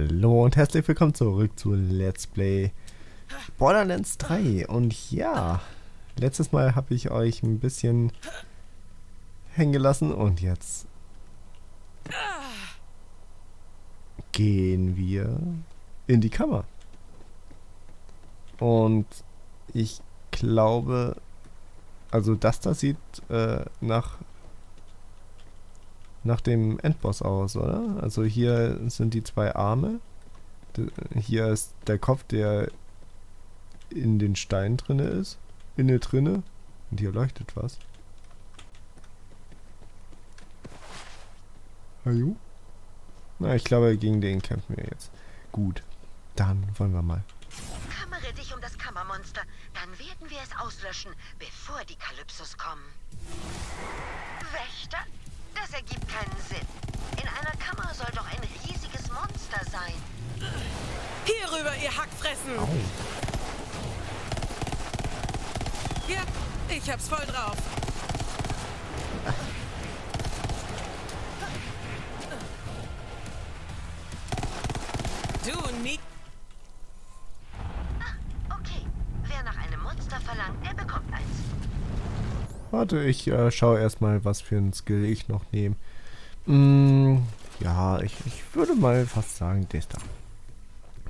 Hallo und herzlich willkommen zurück zu Let's Play Borderlands 3. Und ja, letztes Mal habe ich euch ein bisschen hängen gelassen und jetzt gehen wir in die Kammer. Und ich glaube, also das da sieht äh, nach nach dem Endboss aus, oder? Also hier sind die zwei Arme. Hier ist der Kopf, der in den Stein drinne ist. Inne drinne. Und hier leuchtet was. Hallo? Na, ich glaube, gegen den kämpfen wir jetzt. Gut. Dann wollen wir mal. Kümmere dich um das Kammermonster. Dann werden wir es auslöschen, bevor die Kalypsos kommen. Wächter? Das ergibt keinen Sinn. In einer Kammer soll doch ein riesiges Monster sein. Hier rüber, ihr Hackfressen! Au. Ja, ich hab's voll drauf. Du, nie... Okay, wer nach einem Monster verlangt, der bekommt eins. Warte, ich äh, schaue erstmal, was für ein Skill ich noch nehme. Mm, ja, ich, ich würde mal fast sagen, das da.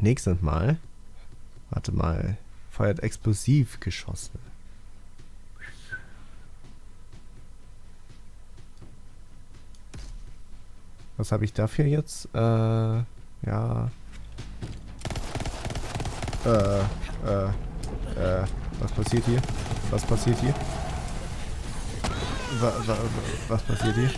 Nächstes Mal. Warte mal. Feuert Explosivgeschosse. Was habe ich dafür jetzt? Äh, ja. Äh, äh, äh, was passiert hier? Was passiert hier? was passiert hier?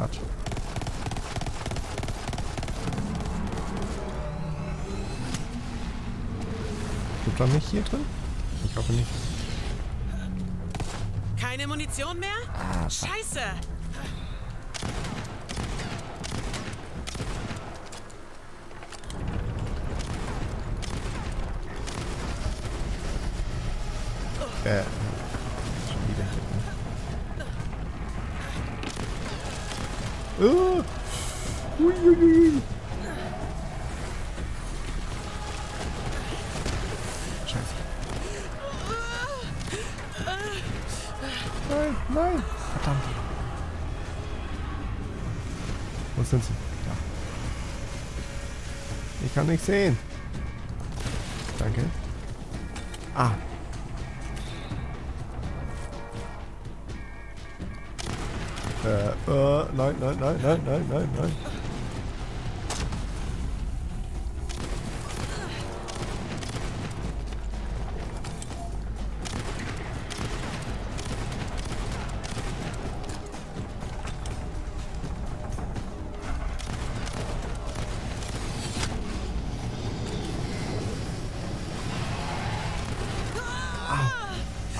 Blasschrad. Gibt er mich hier drin? Ich hoffe nicht. Keine Munition mehr? Ah. Scheiße! Äh. Nein, nein. Verdammt. Wo sind sie? Da. Ich kann nicht sehen. Danke. Ah. Äh, äh, nein, nein, nein, nein, nein, nein, nein.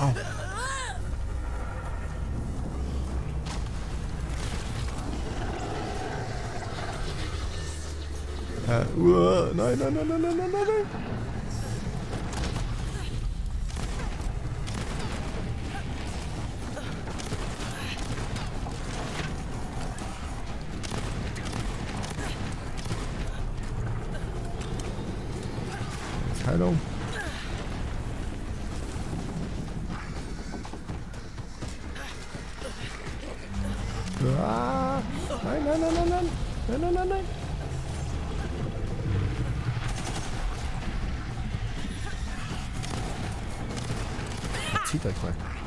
Au. Äh, uah, nein, nein, nein, nein, nein, nein, nein, Ah, nein, nein, nein, nein, nein. Nein, nein, nein, nein. Zieht euch mal.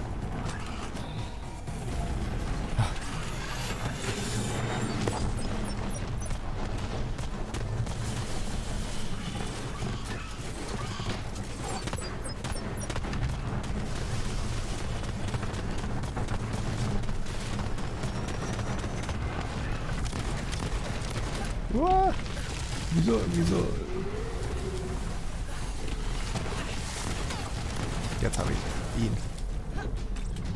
Wieso, wieso? Jetzt habe ich ihn.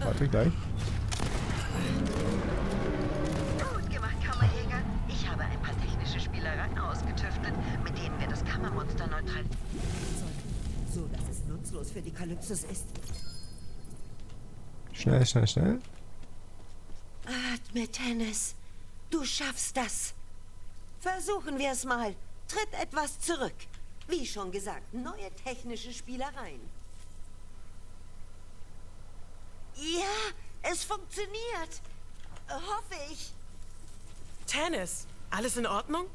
Warte gleich. Gut gemacht, Kammerjäger. Ich habe ein paar technische Spielereien ausgetüftelt, mit denen wir das Kammermonster neutralisieren. So, dass es nutzlos für die Kalypsos ist. Schnell, schnell, schnell. Atme, Tennis. Du schaffst das. Versuchen wir es mal. Tritt etwas zurück. Wie schon gesagt, neue technische Spielereien. Ja, es funktioniert. Hoffe ich. Tennis, alles in Ordnung?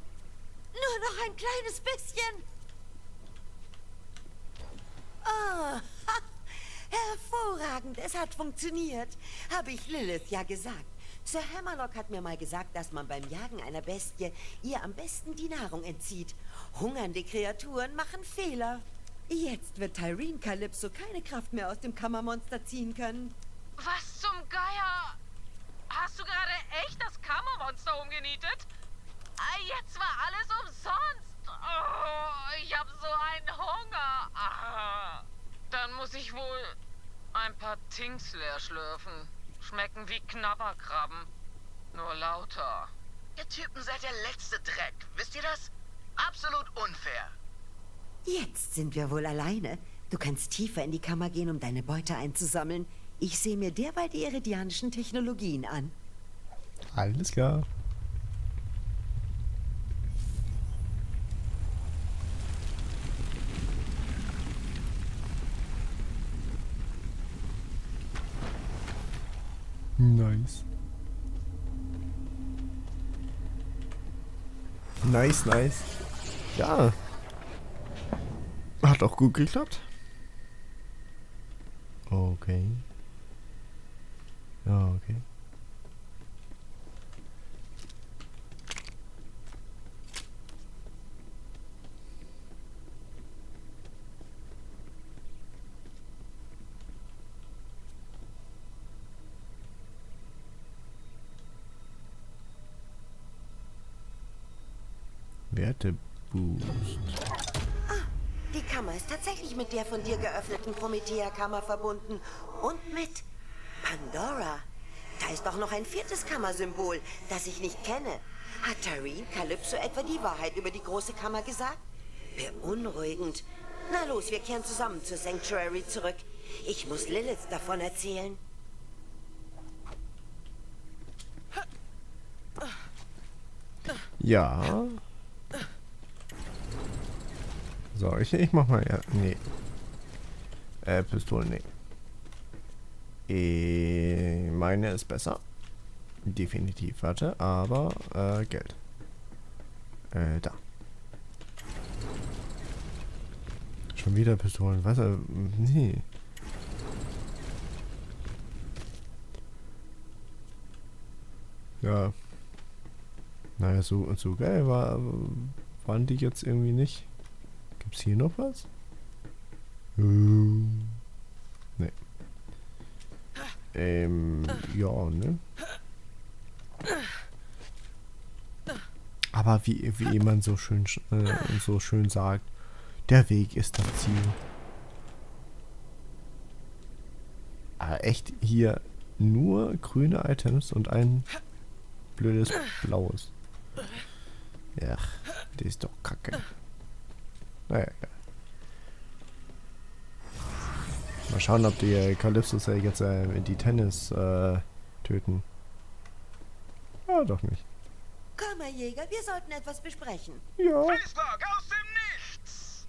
Nur noch ein kleines bisschen. Oh, ha, hervorragend. Es hat funktioniert. Habe ich Lilith ja gesagt. Sir Hammerlock hat mir mal gesagt, dass man beim Jagen einer Bestie ihr am besten die Nahrung entzieht. Hungernde Kreaturen machen Fehler. Jetzt wird Tyrene Calypso keine Kraft mehr aus dem Kammermonster ziehen können. Was zum Geier? Hast du gerade echt das Kammermonster umgenietet? Jetzt war alles umsonst. Oh, ich habe so einen Hunger. Ah. Dann muss ich wohl ein paar Tings leer schlürfen. Schmecken wie Knabberkrabben. Nur lauter. Ihr Typen seid der letzte Dreck. Wisst ihr das? Absolut unfair. Jetzt sind wir wohl alleine. Du kannst tiefer in die Kammer gehen, um deine Beute einzusammeln. Ich sehe mir derweil die iridianischen Technologien an. Alles klar. Nice. Nice, nice. Ja. Hat auch gut geklappt. Okay. Ja, okay. Werteboost. Die Kammer ist tatsächlich mit der von dir geöffneten Promethea-Kammer verbunden. Und mit Pandora. Da ist doch noch ein viertes Kammersymbol, das ich nicht kenne. Hat Tyrene Calypso etwa die Wahrheit über die große Kammer gesagt? Beunruhigend. Na los, wir kehren zusammen zur Sanctuary zurück. Ich muss Lilith davon erzählen. Ja. So, ich, ich mach mal. Ja, nee. Äh, Pistolen, nee. Eh, meine ist besser. Definitiv, warte, aber äh, Geld. Äh, da. Schon wieder Pistolen, was? Äh, nee. Ja. Naja, so, so geil war, waren die jetzt irgendwie nicht. Gibt's hier noch was? Nee. Ähm, ja, ne? Aber wie, wie jemand so schön, sch- äh, so schön sagt, der Weg ist das Ziel. Aber echt hier nur grüne Items und ein blödes blaues. Ja, die ist doch kacke. Naja, egal. Mal schauen, ob die Calypsos ja jetzt äh, die Tennis äh, töten. Ja, doch nicht. Kammerjäger, wir sollten etwas besprechen. Ja. Facelock aus dem Nichts!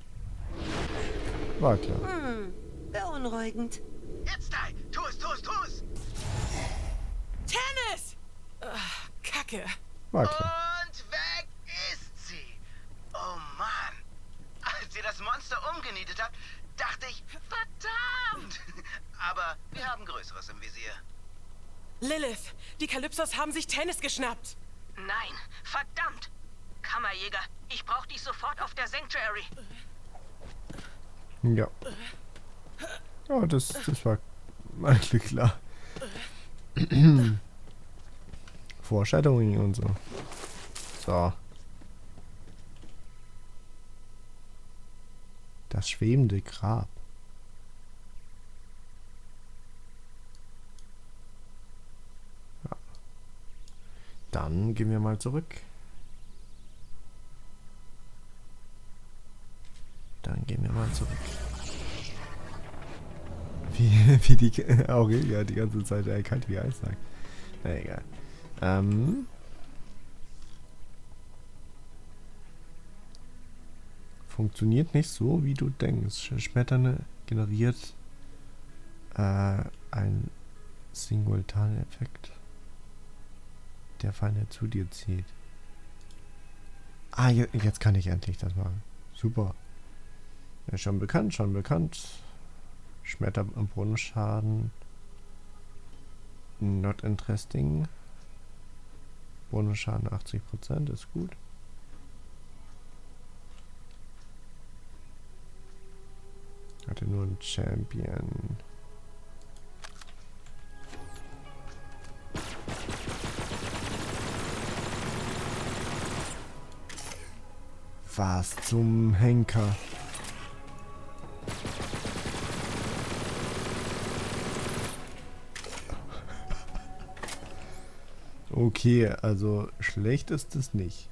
War klar. Hm, beunruhigend. Jetzt, Ty! Tu es, tu es, tu es! Tennis! Ugh, Kacke. War klar. Und weg ist sie! Oh Mann! Als ihr das Monster umgenietet habt, dachte ich, verdammt! Aber wir haben Größeres im Visier. Lilith, die Kalypsos haben sich Tennis geschnappt. Nein, verdammt! Kammerjäger, ich brauche dich sofort auf der Sanctuary. Ja. Ja, das, das war eigentlich klar. Foreshadowing und so. So. Das schwebende Grab. Ja. Dann gehen wir mal zurück. Dann gehen wir mal zurück. Wie, wie die Aurelia die ganze Zeit erkannt, wie Eis sagt. Na egal. Ähm. Funktioniert nicht so, wie du denkst. Schmetternde generiert äh, einen Simultaneffekt, der Feinde zu dir zieht. Ah, je, jetzt kann ich endlich das machen. Super. Ja, schon bekannt, schon bekannt. Schmetter im Brunnenschaden. Not interesting. Brunnenschaden 80% ist gut. Hatte nur einen Champion. Was zum Henker? Okay, also schlecht ist es nicht.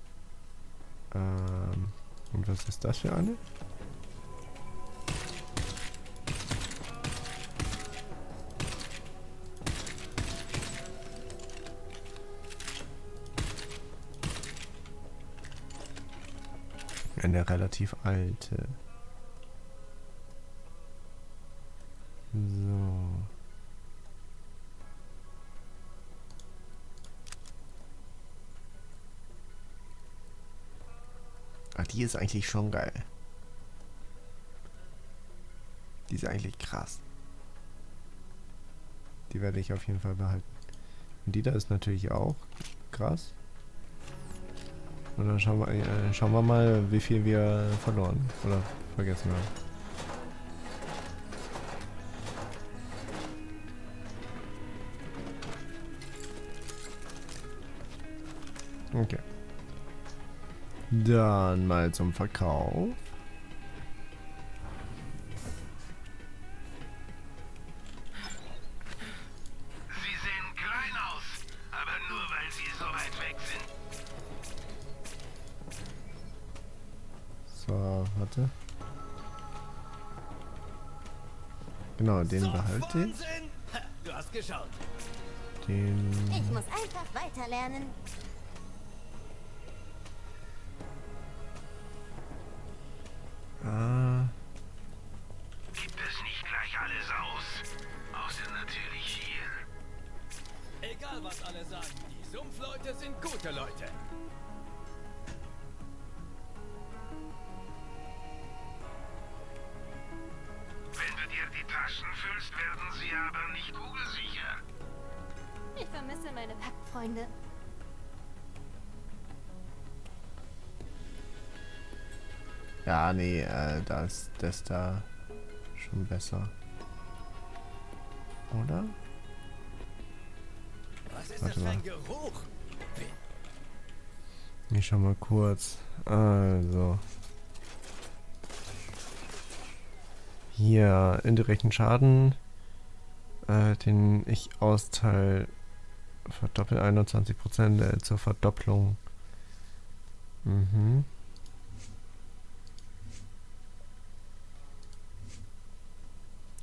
Ähm, und was ist das für eine? Eine relativ alte. So. Ah, die ist eigentlich schon geil. Die ist eigentlich krass. Die werde ich auf jeden Fall behalten. Und die da ist natürlich auch krass. Und dann schauen wir, äh, schauen wir mal, wie viel wir verloren oder vergessen haben. Okay. Dann mal zum Verkauf. Genau, den behalte ich. Du hast geschaut. Den. Ich muss einfach weiterlernen. Ah, Gibt es nicht gleich alles aus? Außer natürlich hier. Egal, was alle sagen, die Sumpfleute sind gute Leute. Packfreunde. ja, nee, äh, da ist das da schon besser. Oder? Was ist Warte das für ein mal. Geruch? Ich schau mal kurz. Also. Hier, indirekten Schaden, äh, den ich austeil, verdoppelt 21% äh, zur Verdopplung. Mhm.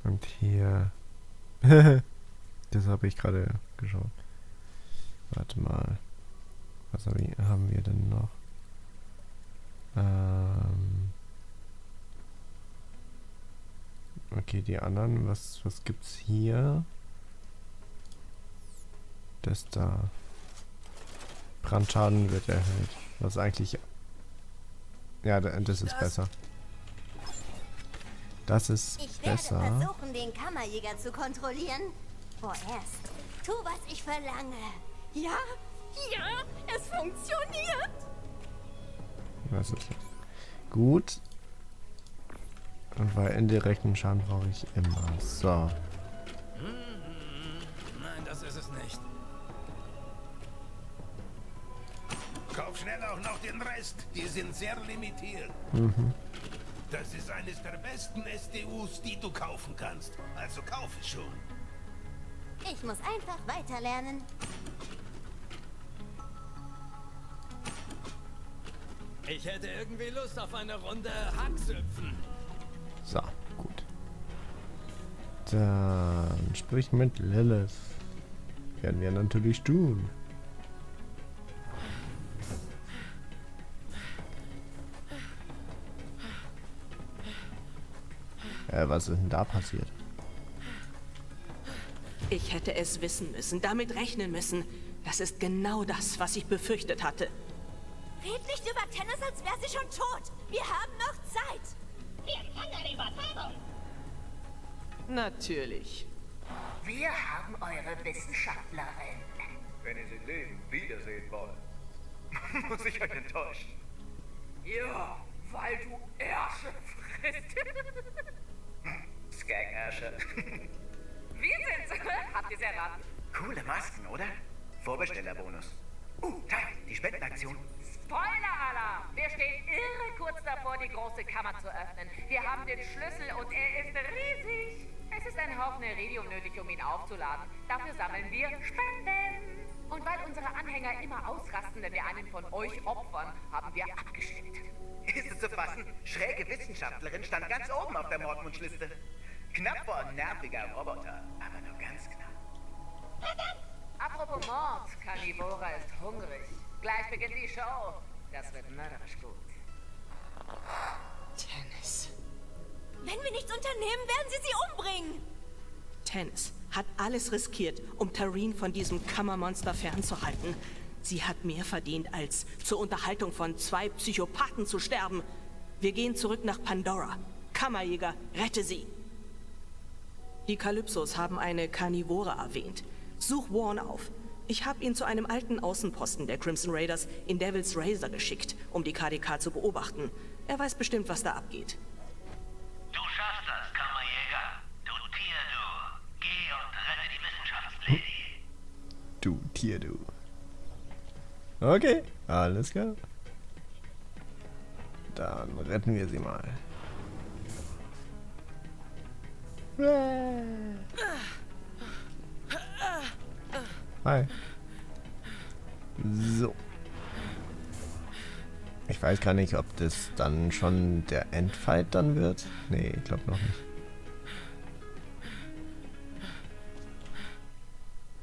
Und hier. das habe ich gerade geschaut. Warte mal. Was hab ich, haben wir denn noch? Ähm. Okay, die anderen, was, was gibt's hier? Das da. Brandschaden wird erhöht. Was eigentlich. Ja, da- das ist besser. Das ist Ich werde besser. versuchen, den Kammerjäger zu kontrollieren. Vorerst, tu, was ich verlange. Ja, ja, es funktioniert. Was ist das? Gut. Und weil indirekten Schaden brauche ich immer. So. Schnell auch noch den Rest. Die sind sehr limitiert. Das ist eines der besten SDUs, die du kaufen kannst. Also kauf es schon. Ich muss einfach weiterlernen. Ich hätte irgendwie Lust auf eine Runde Hacksüpfen. So, gut. Dann sprich mit Lilith. Werden wir natürlich tun. Äh, was ist denn da passiert? Ich hätte es wissen müssen, damit rechnen müssen. Das ist genau das, was ich befürchtet hatte. Red nicht über Tennis, als wäre sie schon tot. Wir haben noch Zeit. Natürlich. Wir haben eure Wissenschaftlerin. Wenn ihr sie leben wiedersehen wollt, muss ich euch enttäuschen. Ja, weil du Ärsche frisst. Skag-Ärsche. Wir sind's. Habt ihr's erraten? Coole Masken, oder? Vorbestellerbonus. Uh, da, die Spendenaktion. Spoiler-Alarm! Wir stehen irre kurz davor, die große Kammer zu öffnen. Wir haben den Schlüssel und er ist riesig. Es ist ein Haufen Iridium nötig, um ihn aufzuladen. Dafür sammeln wir Spenden. Und weil unsere Anhänger immer ausrasten, wenn wir einen von euch opfern, haben wir abgeschickt. Ist es zu fassen? Schräge Wissenschaftlerin stand ganz oben auf der Mordwunschliste. Knapp vor ein nerviger Roboter, aber nur ganz knapp. Apropos Mord, Carnivora ist hungrig. Gleich beginnt die Show. Das wird mörderisch gut. Tennis. Wenn wir nichts unternehmen, werden sie sie umbringen. Tennis hat alles riskiert, um Tareen von diesem Kammermonster fernzuhalten. Sie hat mehr verdient, als zur Unterhaltung von zwei Psychopathen zu sterben. Wir gehen zurück nach Pandora. Kammerjäger, rette sie! Die Kalypsos haben eine Karnivore erwähnt. Such Warren auf. Ich habe ihn zu einem alten Außenposten der Crimson Raiders in Devil's Razor geschickt, um die KDK zu beobachten. Er weiß bestimmt, was da abgeht. Du schaffst das, Kammerjäger. Du Tier, du. Geh und rette die Wissenschaftslady. Du Tier, du. Okay, alles klar. Dann retten wir sie mal. Hi. So. Ich weiß gar nicht, ob das dann schon der Endfight dann wird. Nee, ich glaube noch nicht.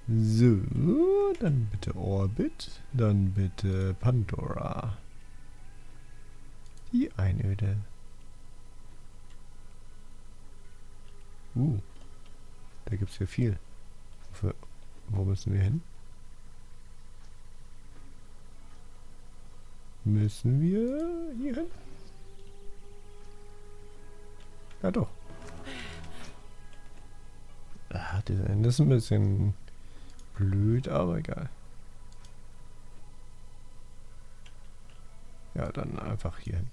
So, dann bitte Orbit, dann bitte Pandora. Die Einöde. Uh, da gibt's hier viel. Für, wo müssen wir hin? Müssen wir hier hin? Ja doch. Ah, das ist ein bisschen blöd, aber egal. Ja, dann einfach hier hin.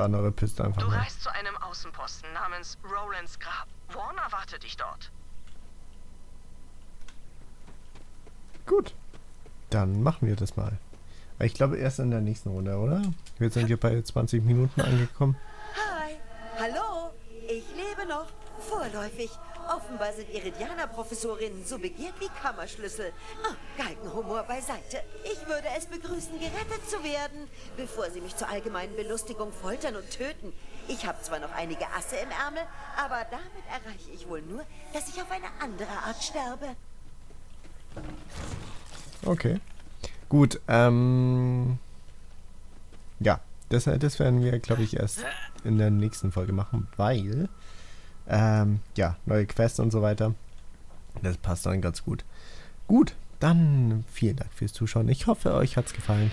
Der andere pisst einfach Du mal. reist zu einem Außenposten namens Roland's Grab. Warren erwartet dich dort. Gut. Dann machen wir das mal. Ich glaube erst in der nächsten Runde, oder? Wir sind hier bei 20 Minuten angekommen. Hi, hallo, ich lebe noch, vorläufig. Offenbar sind Iridianer-Professorinnen so begehrt wie Kammerschlüssel. Oh, Galgenhumor beiseite. Ich würde es begrüßen, gerettet zu werden, bevor sie mich zur allgemeinen Belustigung foltern und töten. Ich habe zwar noch einige Asse im Ärmel, aber damit erreiche ich wohl nur, dass ich auf eine andere Art sterbe. Okay. Gut, ähm... Ja, das, das werden wir, glaube ich, erst in der nächsten Folge machen, weil... Ähm, ja, neue Quests und so weiter. Das passt dann ganz gut. Gut, dann vielen Dank fürs Zuschauen. Ich hoffe, euch hat es gefallen.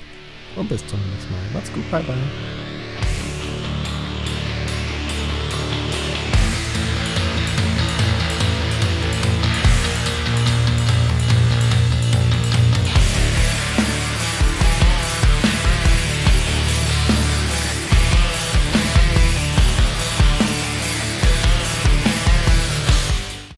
Und bis zum nächsten Mal. Macht's gut, bye bye.